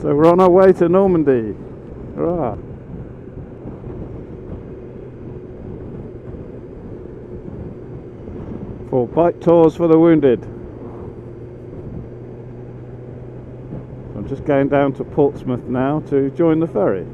So we're on our way to Normandy. Hurrah. For bike tours for the wounded. I'm just going down to Portsmouth now to join the ferry.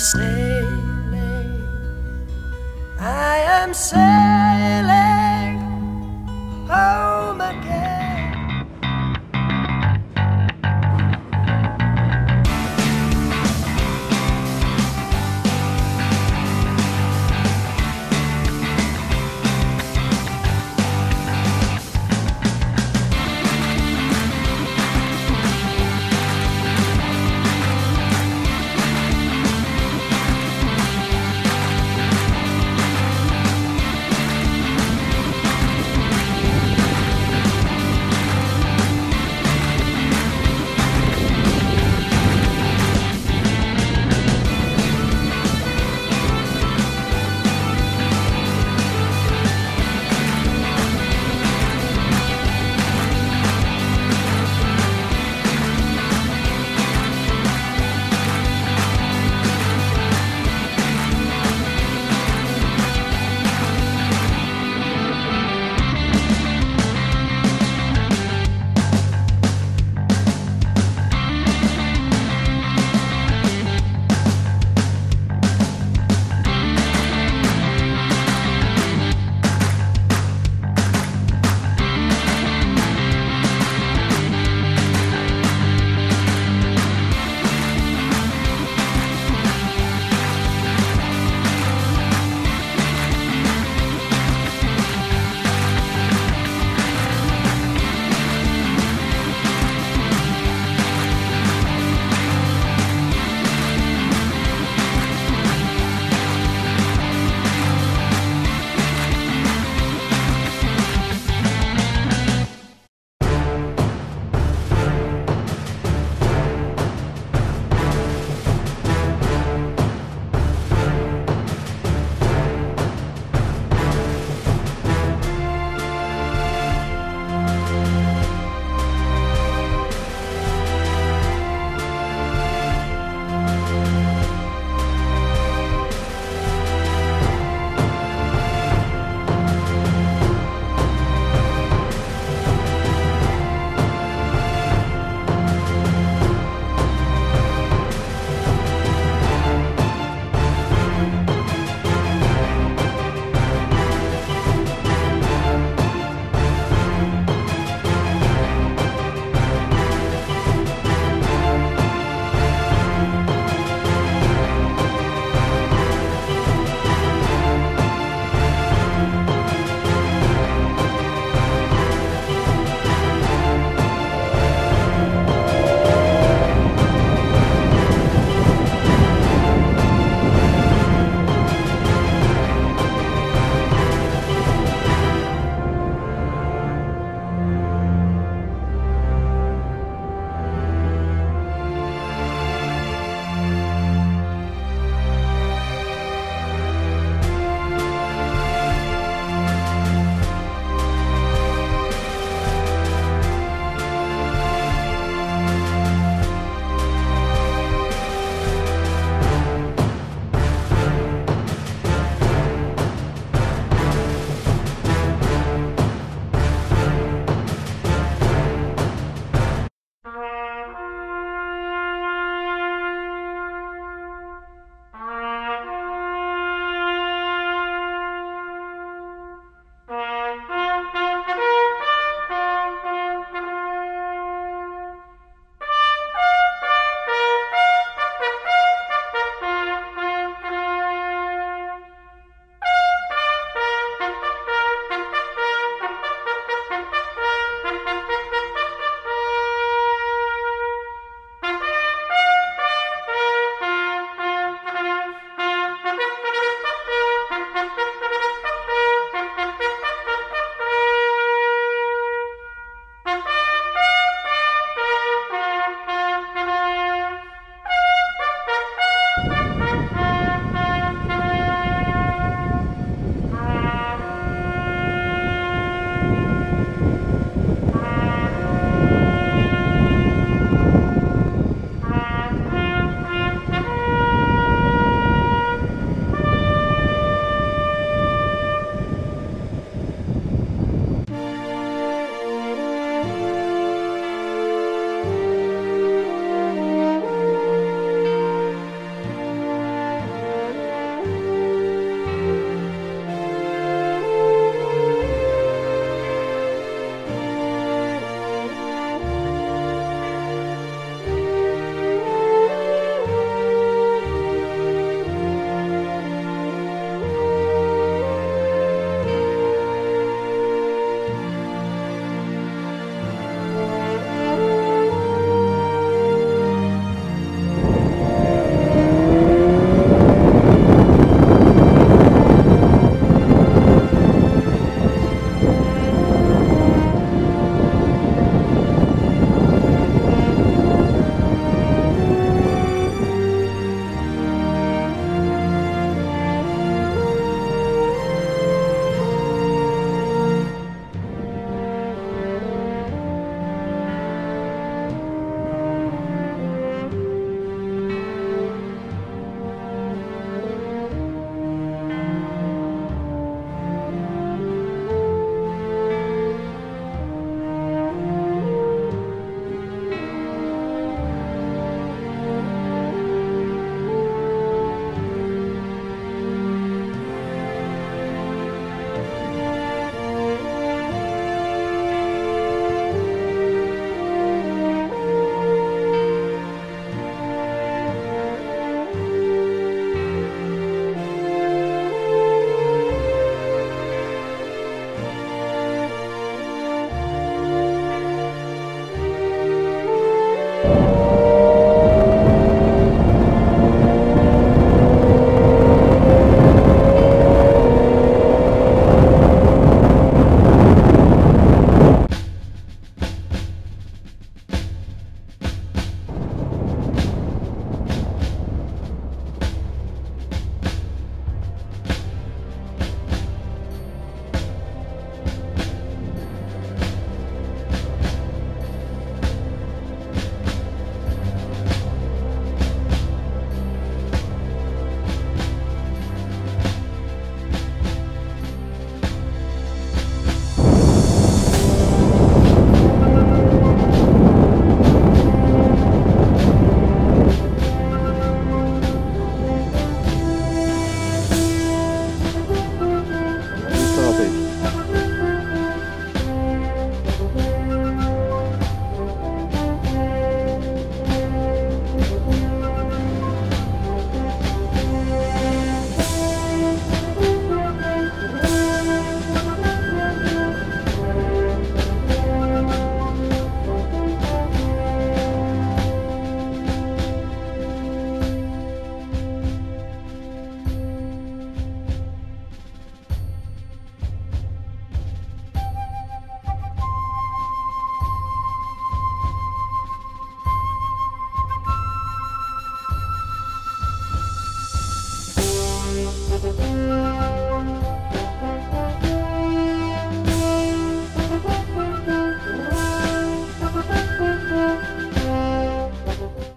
Sailing, I am sailing